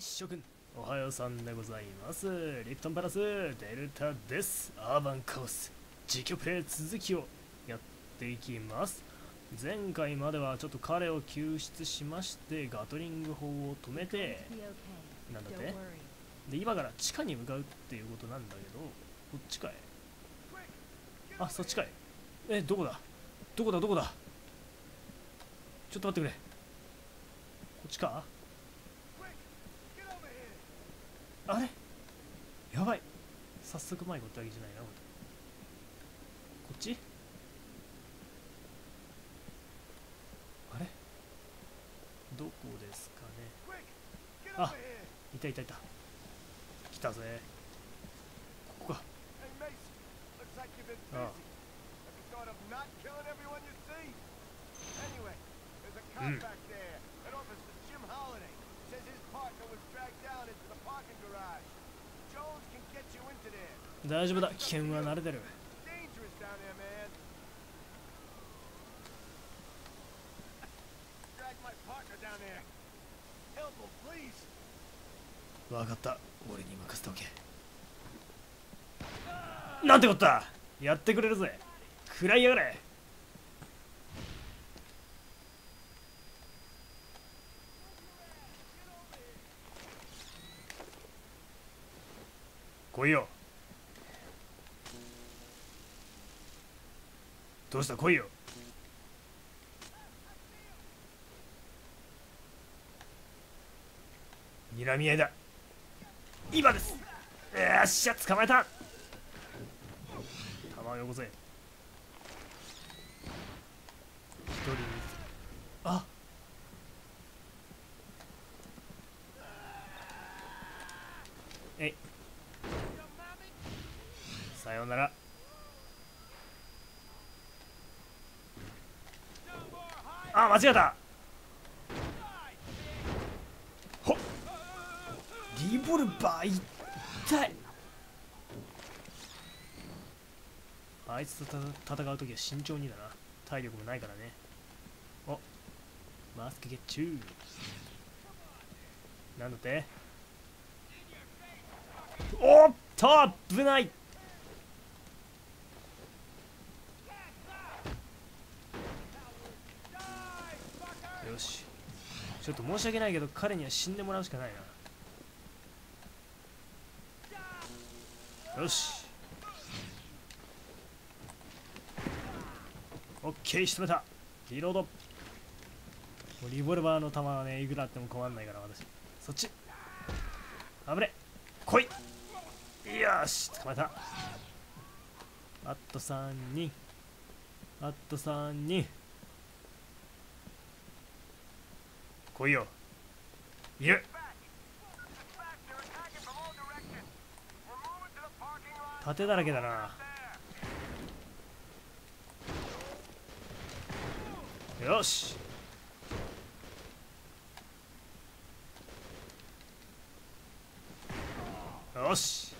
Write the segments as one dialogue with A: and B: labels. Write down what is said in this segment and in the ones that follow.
A: はい諸君おはようさんでございます。リプトンパラスデルタです。アーバンカオス実況プレイ続きをやっていきます。前回まではちょっと彼を救出しましてガトリング砲を止めてなんだって？で今から地下に向かうっていうことなんだけどこっちかい？あそっちかい。えどこだ？どこだ？どこだ？ちょっと待ってくれ。こっちか？あれ？やばい。早速迷子ってわけじゃないなこっち？あれ？どこですかね？あいたいたいた。来たぜ。ここか。ああ。うん。大丈夫だ危険は慣れてるわかった俺に任せてけなんてこったやってくれるぜ食いやがれ来いよ。どうした来いよ。睨み合いだ。今です。よっしゃ捕まえた。弾をよこせ一人あえいさようならあ間違えた。ほリボルバー痛い。あいつと戦う時は慎重にだな。体力もないからね。お。マスクゲッチュー。なんだって。おっと危ない。し。ちょっと申し訳ないけど彼には死んでもらうしかないな。よし。オッケー仕留めた。リロード。リボルバーの弾はねいくらあっても困んないから私。そっち。危ね来い。よし。捕まえた。あと3人。あと3人。来いよ。いる盾だらけだな。よし。よし。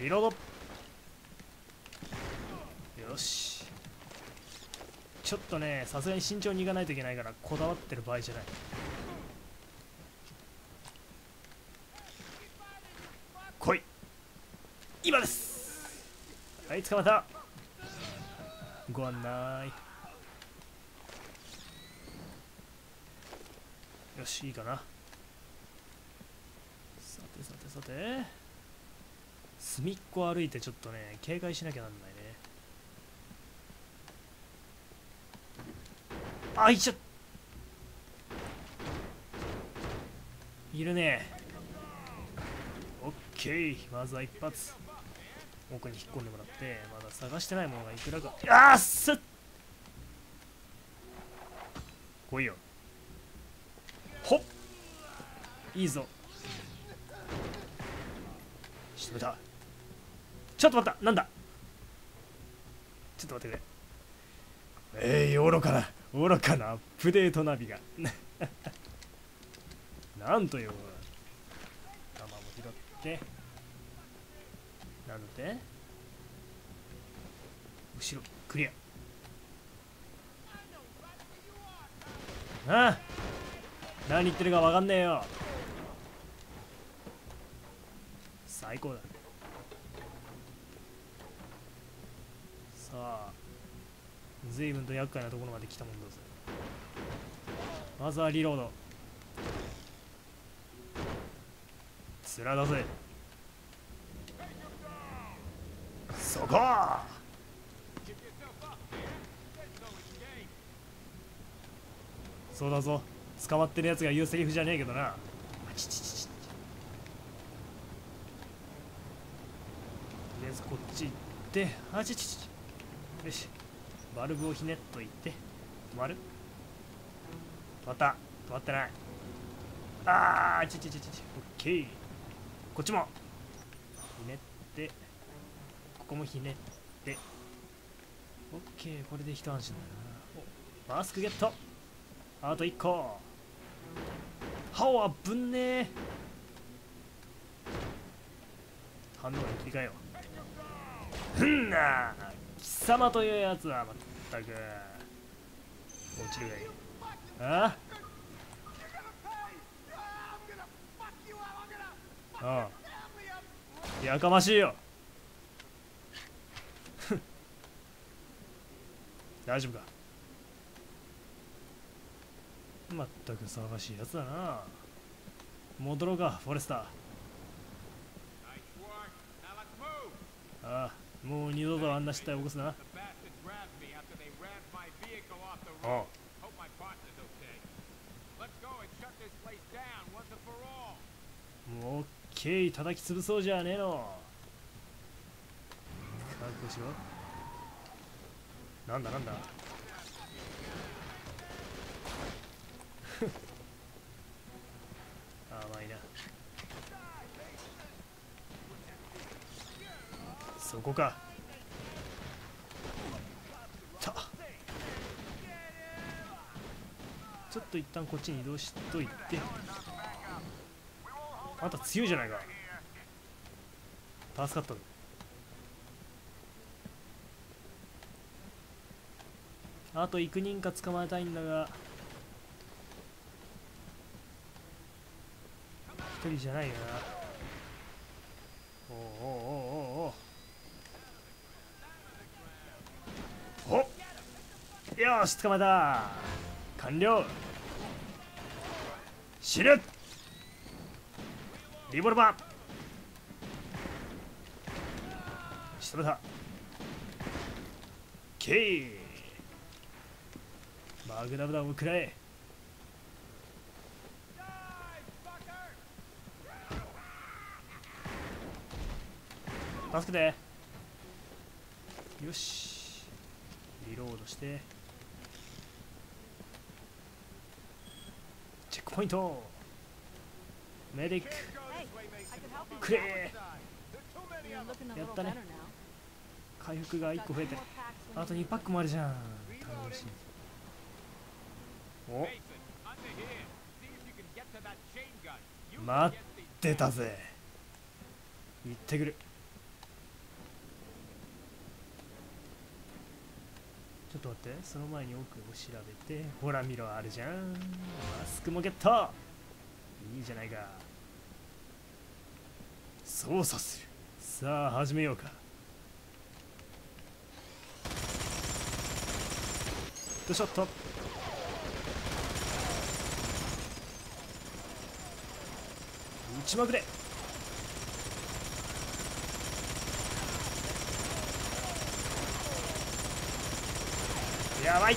A: リロードよしちょっとねさすがに慎重にいかないといけないからこだわってる場合じゃない。来い。今です。はい捕まった。ご案内。よしいいかな。さてさてさて。隅っこ歩いてちょっとね警戒しなきゃなんないね。あいちゃいるね。オッケー。まずは一発。奥に引っ込んでもらってまだ探してないものがいくらか。あっすっ。来いよ。ほっ。いいぞ。仕留めた。ちょっと待った。なんだ。ちょっと待ってくれ。えいー、愚かな愚かなアップデートナビが。なんという弾も拾って。なんて後ろクリア。ああ何言ってるか分かんねえよ。最高ださあ随分と厄介なところまで来たもんだぜ。まずはリロード。面だぜ。そこ！そうだぞ。捕まってるやつが言うセリフじゃねえけどな。とりあえずこっち行って。あちちちち。よし。バルブをひねっといて止まる。止まった。止まってない。あーちちちちちオッケー。こっちも。ひねってここもひねって。オッケー。これで一安心だな。おマスクゲット。あと1個。歯はぶんねえ。反応に切り替えよう。ふんな貴様というやつはまったく落ちるがいいああ。ああやかましいよ。大丈夫かまったく騒がしいやつだな。戻ろうかフォレスター。ああ。もう二度とあんな失態起こすな。ああ。もうオッケー叩き潰そうじゃねえの。覚悟しろなんだなんだ。甘いなそこか。た。ちょっと一旦こっちに移動しといて。あんた強いじゃないか。助かったあと幾人か捕まえたいんだが。一人じゃないよなおうおうおうおうおおよし捕まえた完了。死ぬリボルバー。仕留めたケイマグナム弾を食らえ。助けて。よし。リロードしてチェックポイント。メディック。くれやったね。回復が1個増えて。あと2パックもあるじゃん。楽しいお。待ってたぜ。行ってくる。ちょっと待ってその前に奥を調べてほら見ろあるじゃん。マスクもゲット。いいじゃないか。操作する。さあ始めようか。ドショット撃ちまくれ。やばい。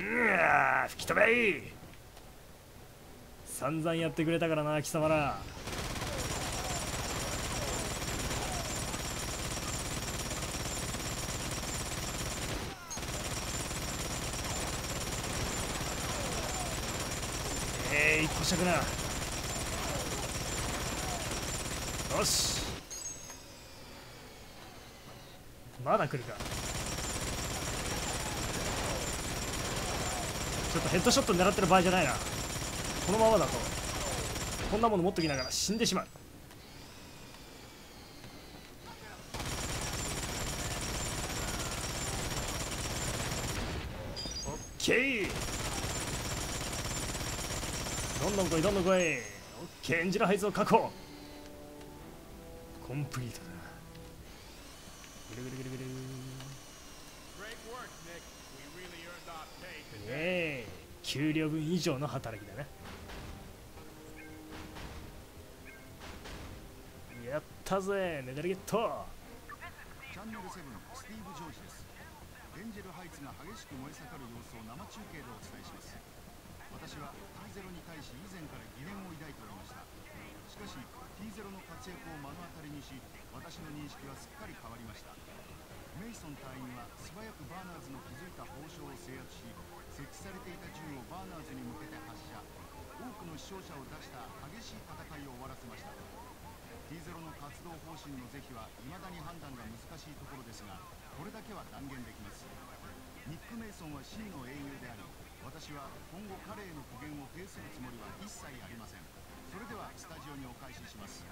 A: うわ吹き飛べ。散々やってくれたからな貴様ら。えー、一個尺な。よし。まだ来るか。ちょっとヘッドショット狙ってる場合じゃないな。このままだとこんなもの持っときながら死んでしまう。オッケー。どんどん来いどんどん来い。オッケー。エンジンの配置を確保。コンプリートだ。ぐるぐるぐるぐる
B: Great work, Nick. We really earned our pay
A: イエイ給料分以上の働きだなやったぜメダルゲット
C: チャンネル7スティーブ・ジョージですエンジェルハイツが激しく燃え盛る様子を生中継でお伝えします私は T0 に対し以前から疑念を抱いておりましたしかし T0 の活躍を目の当たりにし私の認識はすっかり変わりました。メイソン隊員は素早くバーナーズの築いた砲床を制圧し設置されていた銃をバーナーズに向けて発射。多くの死傷者を出した激しい戦いを終わらせました。T0 の活動方針の是非は未だに判断が難しいところですがこれだけは断言できます。ニック・メイソンは真の英雄であり私は今後彼への苦言を呈するつもりは一切ありません。それではスタジオにお返しします。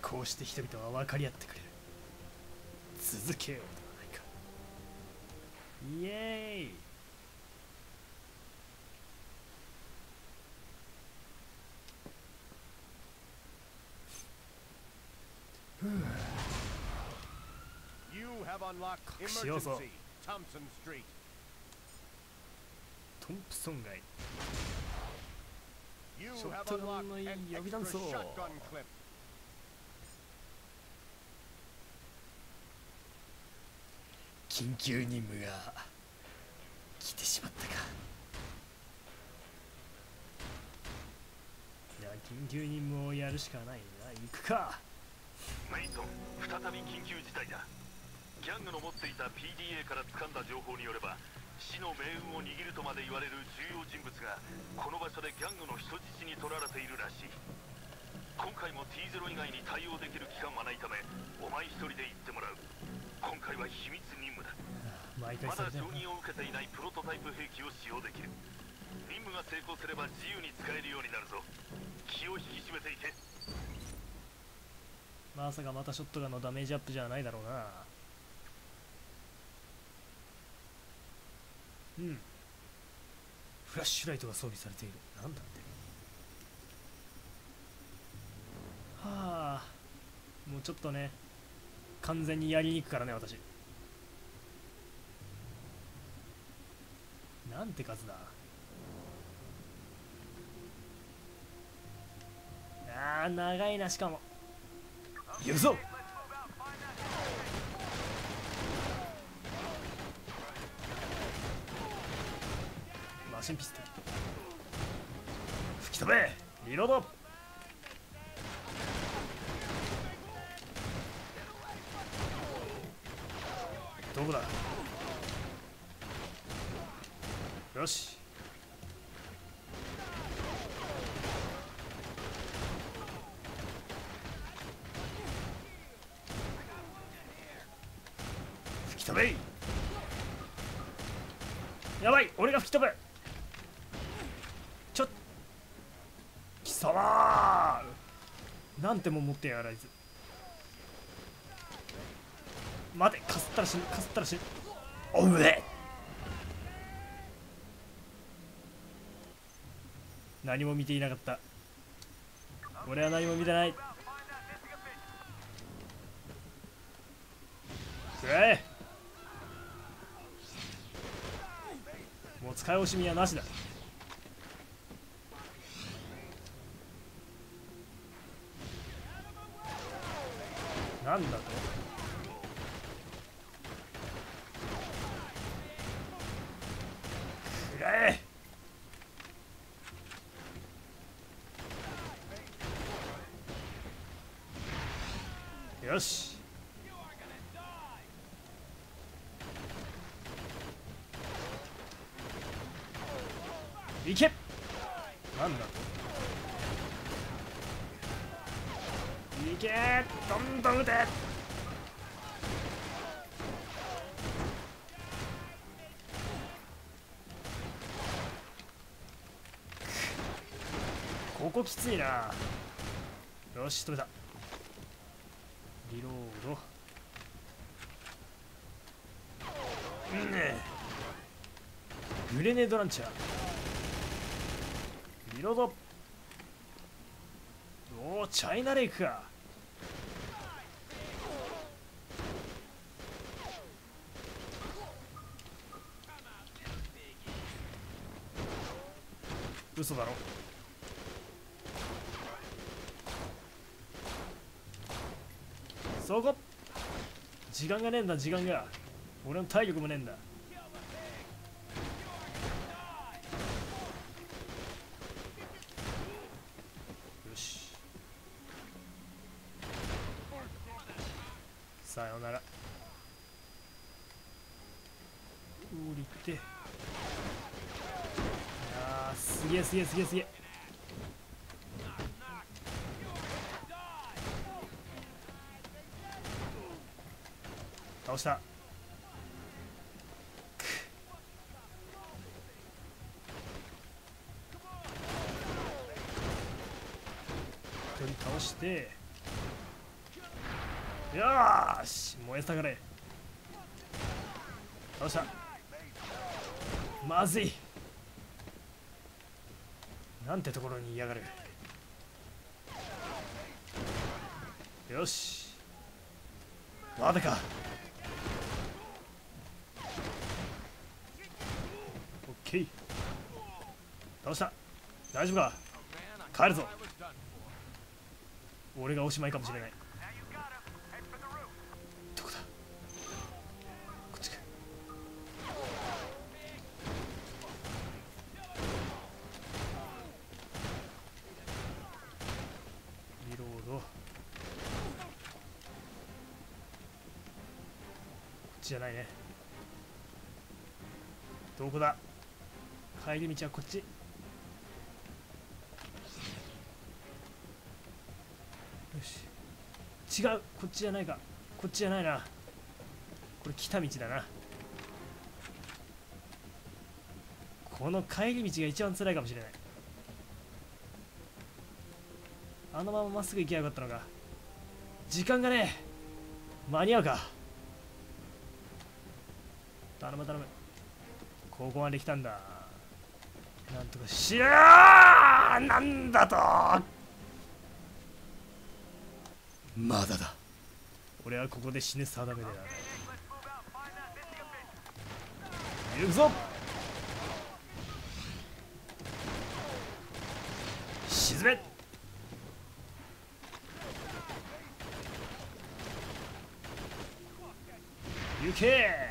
A: こうして人々は分かり合ってくれる。続けようではないか。イエーイ。隠し要素
B: emergency Thompson Street.
A: トンプソン街ショットガンのいい予備弾
B: 倉
A: 緊急任務が来てしまったか。じゃあ緊急任務をやるしかないな。行くか。
D: メイソン再び緊急事態だ。ギャングの持っていた PDA から掴んだ情報によれば死の命運を握るとまで言われる重要人物がこの場所でギャングの人質に取られているらしい。今回も T0 以外に対応できる機関はないためお前一人で行ってもらう。今回は秘密任務だ。まだ承認を受けていないプロトタイプ兵器を使用できる。任務が成功すれば自由に使えるようになるぞ。気を引き締めていて
A: まさかまたショットガンのダメージアップじゃないだろうなうん。フラッシュライトが装備されている。なんだって。はあ。もうちょっとね。完全にやりに行くからね私。なんて数だ。あー長いなしかも。行くぞ。マシンピストル。吹き飛べリロード。どこだ？よし。吹き飛べ。やばい俺が吹き飛ぶちょっ貴様なんても持ってやがらず。待てかすったら死ぬ。かすったら死ぬ。おうえ。何も見ていなかった。俺は何も見てない。くらえ。もう使い惜しみはなしだ。なんだと？くらえ。よし。行け。なんだと？けどんどん撃て。ここきついな。よし止めた。リロード。うんグレネードランチャー。リロード。おおチャイナレイクか。嘘だろ。そこ。時間がねえんだ時間が。俺の体力もねえんだ。よし。さよなら。降りて。すげえすげえすげえすげえ。倒した。一人倒して。よーし燃え盛れ。倒した。まずい。なんてところに嫌がる。よし。まだか。オッケー。倒した？大丈夫か？帰るぞ。俺がおしまいかもしれない。じゃないね。どこだ？帰り道はこっち。よし。違う。こっちじゃないか。こっちじゃないな。これ来た道だな。この帰り道が一番辛いかもしれない。あのまままっすぐ行きゃよかったのか。時間がね間に合うか。頼む頼む。ここまで来たんだ。なんとかしやーなんだと。まだだ。俺はここで死ぬ定めである。行くぞ。沈め。行け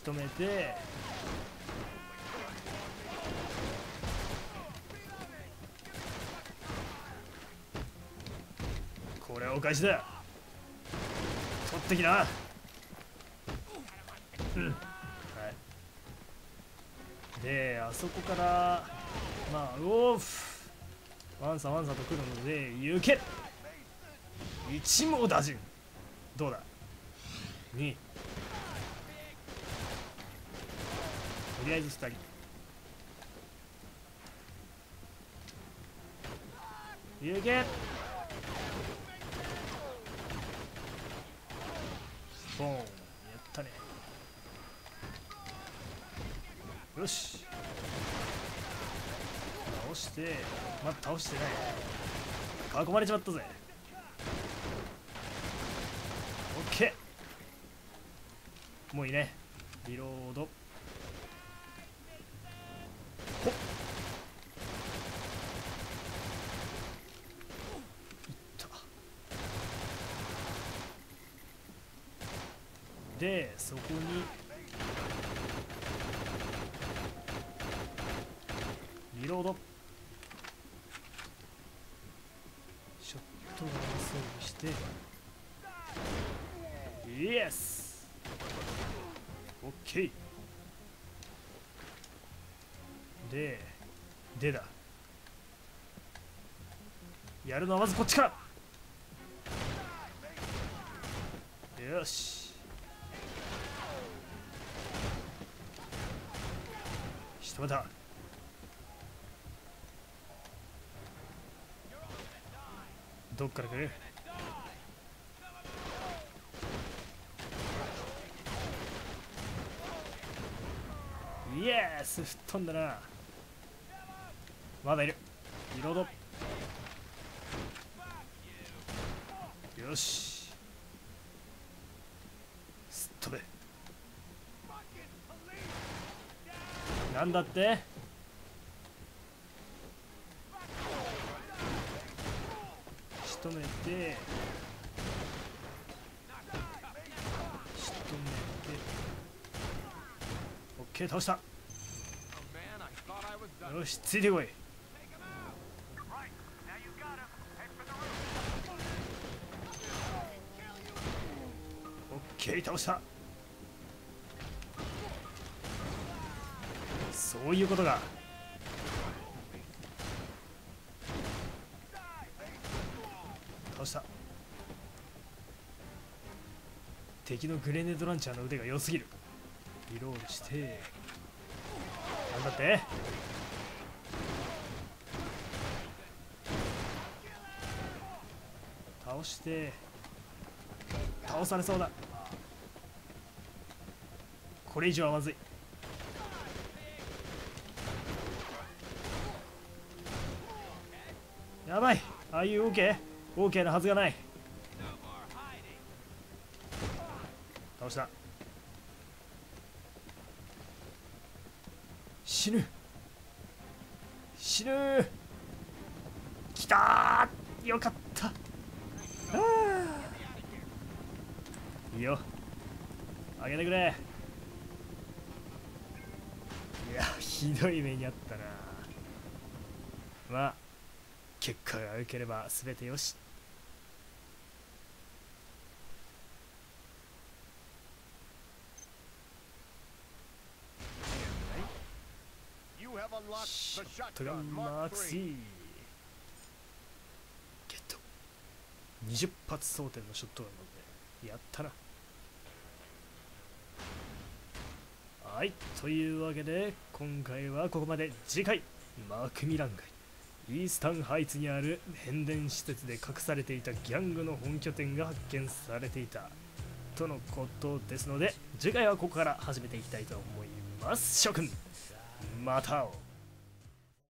A: 仕留めて。これはお返しだ。取ってきな。うん。はい。であそこからまあおーふワンサワンサと来るので行け。一網打尽。どうだ？2とりあえず2人。行けボーン。やったね。よし。倒して。まだ倒してない。囲まれちまったぜ。オッケー。もういいね。リロードほっいったでそこに。リロード。ショットガン装備して。イエス。オッケー。ででだ。やるのはまずこっちから。よし。どっから来る？イエース！吹っ飛んだな。まだいる。リロード。よし。なんだって？仕留めて。仕留めて。オッケー倒した。よしついてこい。オッケー倒した。そういうことか倒した。敵のグレネードランチャーの腕が良すぎる。リロールして。なんだって。倒して。倒されそうだ。これ以上はまずい。やばい。ああいう OK?OK、OK? なはずがない。倒した。死ぬ。死ぬ。きたよかった。あいいよ。あげてくれ。いやひどい目にあったな。まあ。結果が良ければ全てよし。シ
B: the
A: ョットガンマーク
B: III.
A: 3ゲット。20発装填のショットガンなんで。やったな。はい。というわけで今回はここまで。次回マークミラン街イースタンハイツにある変電施設で隠されていたギャングの本拠点が発見されていたとのことですので次回はここから始めていきたいと思います。諸君また会おう。